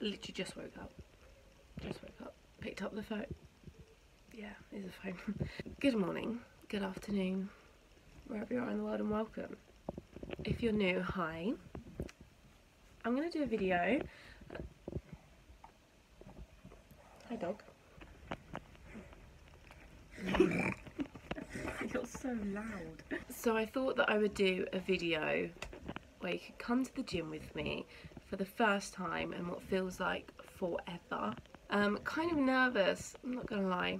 Literally just woke up. Just woke up. Picked up the phone. Yeah, it's a phone. good morning, good afternoon, wherever you are in the world and welcome. If you're new, hi. I'm to do a video. Hi dog. You're so loud. So I thought that I would do a video where you could come to the gym with me for the first time and what feels like forever. Um, kind of nervous, I'm not gonna lie.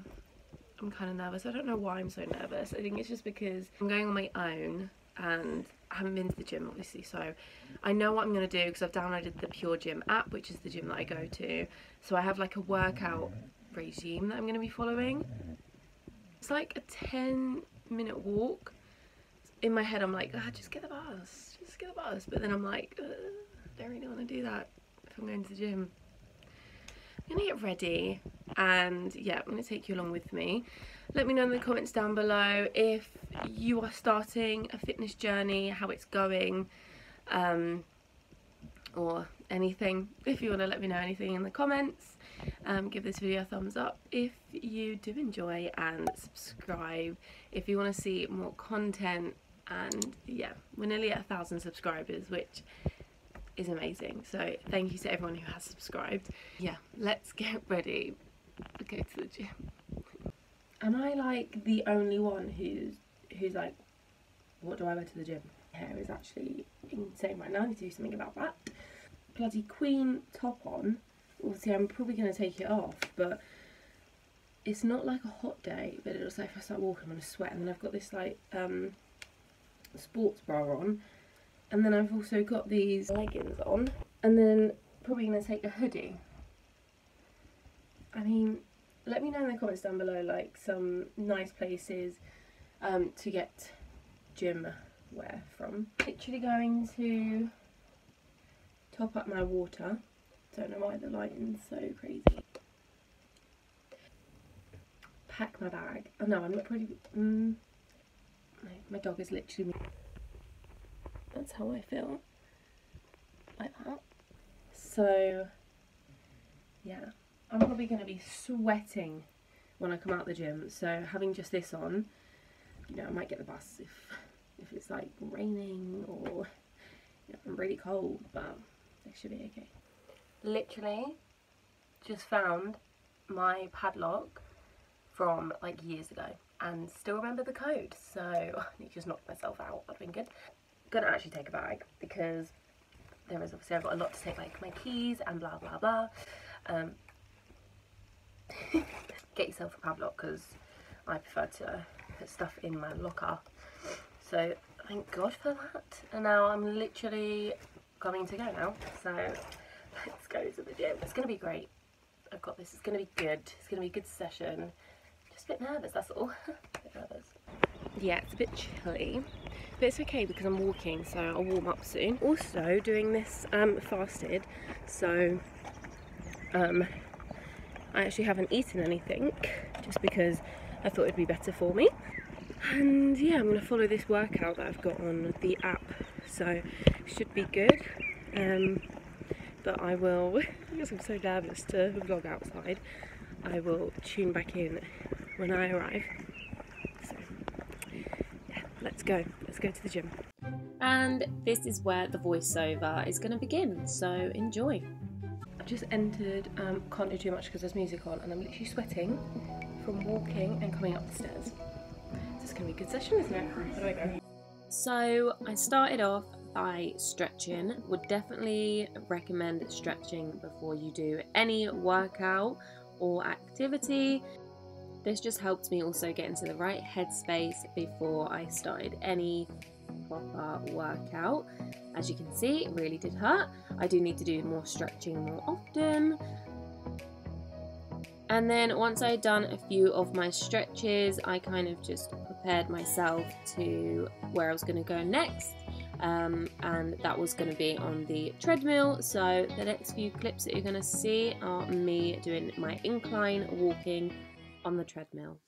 I'm kind of nervous. I don't know why I'm so nervous. I think it's just because I'm going on my own and I haven't been to the gym obviously so I know what I'm going to do because I've downloaded the Pure Gym app which is the gym that I go to so I have like a workout regime that I'm going to be following it's like a 10 minute walk in my head I'm like ah, just get the bus just get the bus. But then I'm like I don't really want to do that if I'm going to the gym. I'm going to get ready and yeah I'm going to take you along with me. Let me know in the comments down below if you are starting a fitness journey how it's going um, or anything. If you want to let me know anything in the comments um, give this video a thumbs up if you do enjoy and subscribe if you want to see more content. And yeah we're nearly at a thousand subscribers which is amazing. So thank you to everyone who has subscribed. Yeah let's get ready. To go to the gym. Am I like the only one who's who's like what do I wear to the gym? Hair is actually insane right now. I need to do something about that. Bloody queen top on obviously I'm probably going to take it off but it's not like a hot day but it looks like if I start walking I'm going to sweat. And then I've got this like um, sports bra on. And then I've also got these leggings on. And then probably going to take a hoodie. I mean let me know in the comments down below like some nice places um, to get gym wear from. Literally going to top up my water don't know why the lighting's so crazy. Pack my bag. Oh no, I'm not pretty. Mm, my dog is literally. That's how I feel. Like that. So, yeah, I'm probably going to be sweating when I come out the gym. So having just this on, you know, I might get the bus if if it's like raining or you know, I'm really cold, but it should be okay literally just found my padlock from like years ago and still remember the code. So I need to just knock myself out. That'd been good. Gonna actually take a bag because there is obviously I've got a lot to take like my keys and blah blah blah. Um, get yourself a padlock because I prefer to put stuff in my locker. So thank god for that. And now I'm literally coming to go now. So go to the gym. It's going to be great. I've got this. It's going to be good. It's going to be a good session. Just a bit nervous, that's all. nervous. Yeah, it's a bit chilly. But it's okay because I'm walking, so I'll warm up soon. Also, doing this um, fasted, so um, I actually haven't eaten anything just because I thought it'd be better for me. And yeah, I'm going to follow this workout that I've got on the app, so should be good. Um, but I will, because I'm so nervous to vlog outside, I will tune back in when I arrive. So, yeah, let's go. Let's go to the gym. And this is where the voiceover is going to begin, so enjoy. I've just entered, um, can't do too much because there's music on, and I'm literally sweating from walking and coming up the stairs. So it's going to be a good session, isn't it? How do I go? So I started off by stretching. Would definitely recommend stretching before you do any workout or activity. This just helped me also get into the right headspace before I started any proper workout. As you can see, it really did hurt. I do need to do more stretching more often. And then once I'd done a few of my stretches, I kind of just prepared myself to where I was going to go next um, and that was going to be on the treadmill. So the next few clips that you're going to see are me doing my incline walking on the treadmill.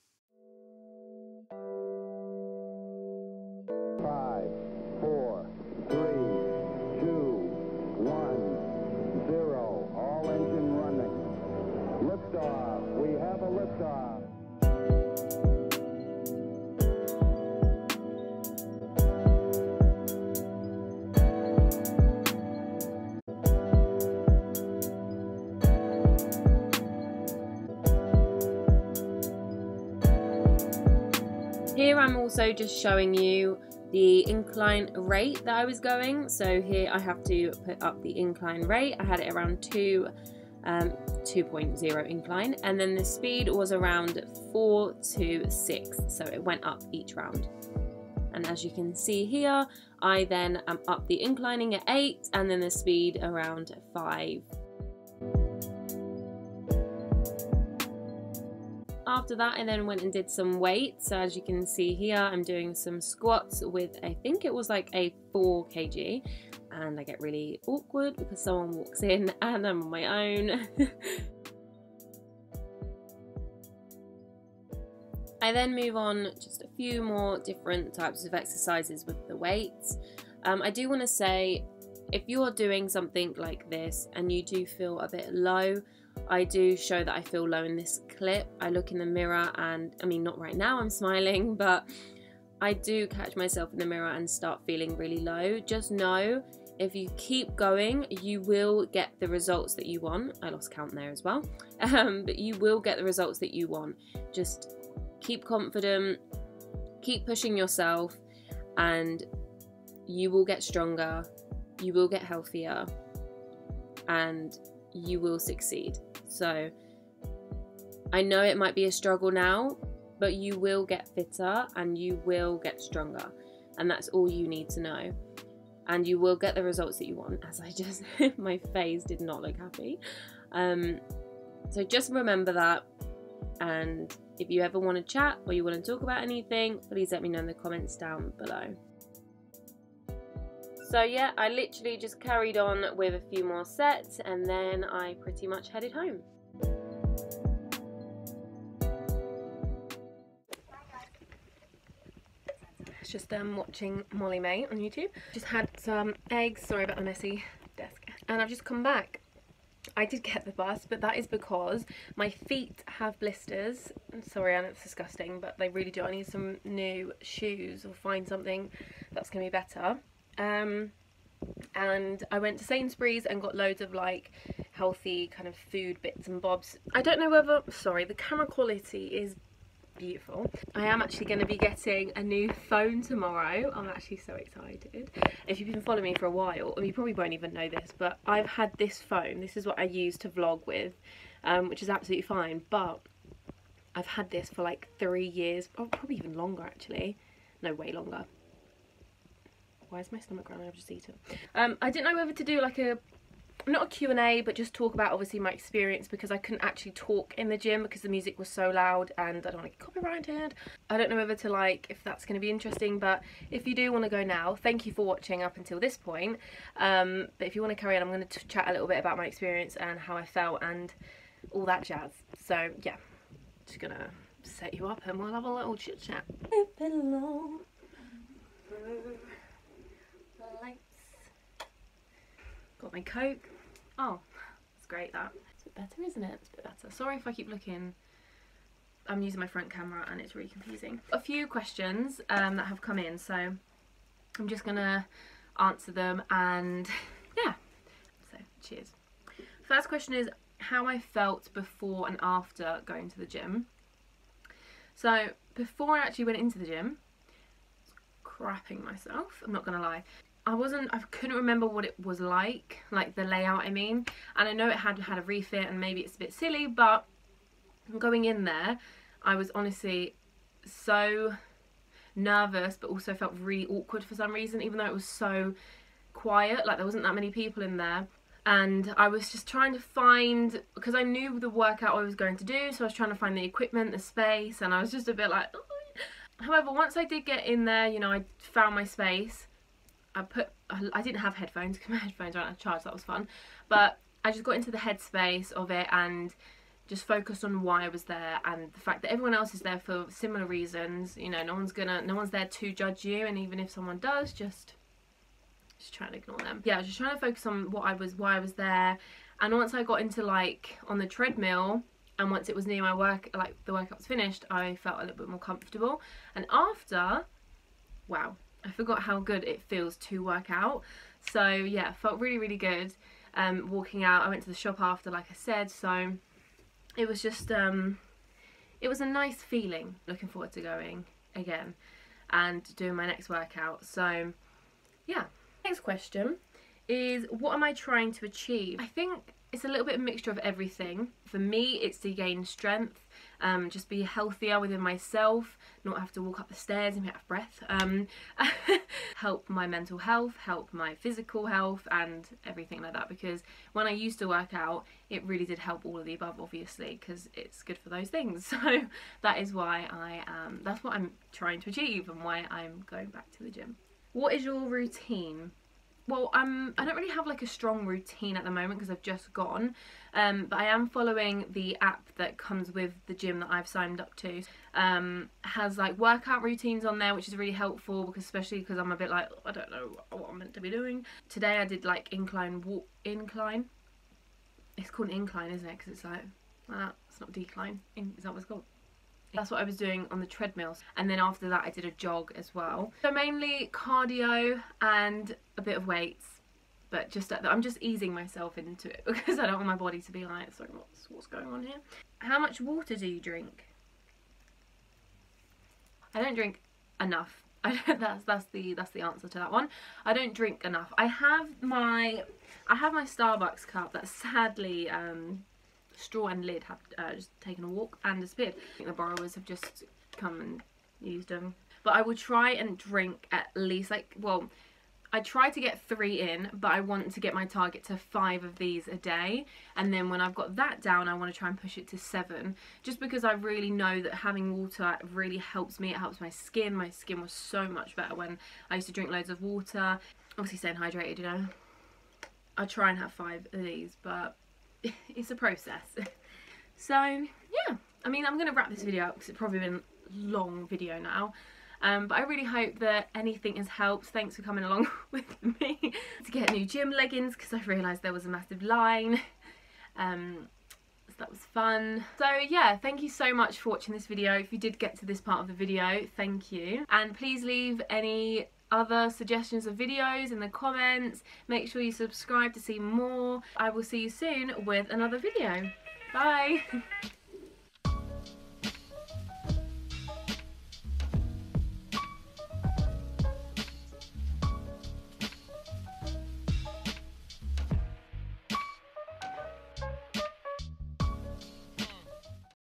Here I'm also just showing you the incline rate that I was going. So here I have to put up the incline rate. I had it around 2, um, 2.0 incline and then the speed was around 4 to 6. So it went up each round. And as you can see here, I then am up the inclining at 8 and then the speed around 5 after that I then went and did some weights so as you can see here I'm doing some squats with I think it was like a 4 kg. And I get really awkward because someone walks in and I'm on my own. I then move on just a few more different types of exercises with the weights um, I do want to say if you're doing something like this and you do feel a bit low I do show that I feel low in this clip. I look in the mirror and, I mean, not right now, I'm smiling, but I do catch myself in the mirror and start feeling really low. Just know if you keep going, you will get the results that you want. I lost count there as well, um, but you will get the results that you want. Just keep confident, keep pushing yourself, and you will get stronger, you will get healthier, and you will succeed. So I know it might be a struggle now, but you will get fitter and you will get stronger. And that's all you need to know. And you will get the results that you want. As I just, my face did not look happy. Um, so just remember that. And if you ever want to chat or you want to talk about anything, please let me know in the comments down below. So yeah, I literally just carried on with a few more sets and then I pretty much headed home. It's just um, watching Molly Mae on YouTube. Just had some eggs, sorry about the messy desk. And I've just come back. I did get the bus, but that is because my feet have blisters. Sorry, I know it's disgusting, but they really do. I need some new shoes or find something that's going to be better. Um, and I went to Sainsbury's and got loads of like healthy kind of food bits and bobs. I don't know whether, sorry, the camera quality is beautiful. I am actually going to be getting a new phone tomorrow. I'm actually so excited. If you've been following me for a while, you probably won't even know this, but I've had this phone. This is what I use to vlog with, um, which is absolutely fine, but I've had this for like three years, oh, probably even longer actually. No, way longer. Why is my stomach growling? I've just eaten. Um, I didn't know whether to do like a not a Q&A but just talk about obviously my experience because I couldn't actually talk in the gym because the music was so loud and I don't want to get copyrighted. I don't know whether to like if that's going to be interesting but if you do want to go now thank you for watching up until this point um, but if you want to carry on I'm going to chat a little bit about my experience and how I felt and all that jazz so yeah just gonna set you up and we'll have a little chit chat. Got my Coke. Oh, it's great that. It's a bit better, isn't it? It's a bit better. Sorry if I keep looking. I'm using my front camera and it's really confusing. A few questions um, that have come in, so I'm just gonna answer them and yeah. So, cheers. First question is how I felt before and after going to the gym. So, before I actually went into the gym, crapping myself, I'm not gonna lie. I wasn't, I couldn't remember what it was like, like the layout I mean, and I know it had had a refit and maybe it's a bit silly, but going in there, I was honestly so nervous, but also felt really awkward for some reason, even though it was so quiet, like there wasn't that many people in there. And I was just trying to find, because I knew the workout I was going to do, so I was trying to find the equipment, the space, and I was just a bit like, oh. However, once I did get in there, you know, I found my space, I put I didn't have headphones because my headphones aren't charged. That was fun, but I just got into the headspace of it and just focused on why I was there and the fact that everyone else is there for similar reasons. You know, no one's gonna, no one's there to judge you, and even if someone does, just just try and ignore them. Yeah, I was just trying to focus on what I was, why I was there, and once I got into like on the treadmill and once it was near my work like the workout was finished I felt a little bit more comfortable and after wow I forgot how good it feels to work out. So yeah felt really really good um, walking out. I went to the shop after like I said so it was just um, it was a nice feeling looking forward to going again and doing my next workout. So yeah. Next question is what am I trying to achieve? I think it's a little bit of a mixture of everything. For me, it's to gain strength, um, just be healthier within myself, not have to walk up the stairs and be out of breath, um, help my mental health, help my physical health, and everything like that. Because when I used to work out, it really did help all of the above, obviously, because it's good for those things. So that is why I am, that's what I'm trying to achieve and why I'm going back to the gym. What is your routine? Well um I don't really have like a strong routine at the moment because I've just gone um but I am following the app that comes with the gym that I've signed up to. Um has like workout routines on there which is really helpful because especially because I'm a bit like I don't know what I'm meant to be doing. Today I did like incline walk incline? It's called incline isn't it? Because it's like uh, it's not decline. Is that what it's called that's what I was doing on the treadmills. And then after that I did a jog as well. So mainly cardio and a bit of weights. But just I'm just easing myself into it because I don't want my body to be like, sorry, what's, what's going on here? How much water do you drink? I don't drink enough. that's that's the that's the answer to that one. I don't drink enough. I have my I have my Starbucks cup that sadly um, straw and lid have uh, just taken a walk and disappeared. I think the borrowers have just come and used them. But I will try and drink at least like, well, I try to get three in, but I want to get my target to five of these a day. And then when I've got that down, I want to try and push it to seven. Just because I really know that having water really helps me. It helps my skin. My skin was so much better when I used to drink loads of water. Obviously staying hydrated, you know. I try and have five of these, but it's a process. so yeah, I mean I'm going to wrap this video up because it's probably been a long video now. Um, but I really hope that anything has helped. Thanks for coming along with me to get new gym leggings because I realised there was a massive line. Um, so that was fun. So yeah, thank you so much for watching this video. If you did get to this part of the video, thank you. And please leave any other suggestions of videos in the comments. Make sure you subscribe to see more. I will see you soon with another video. Bye!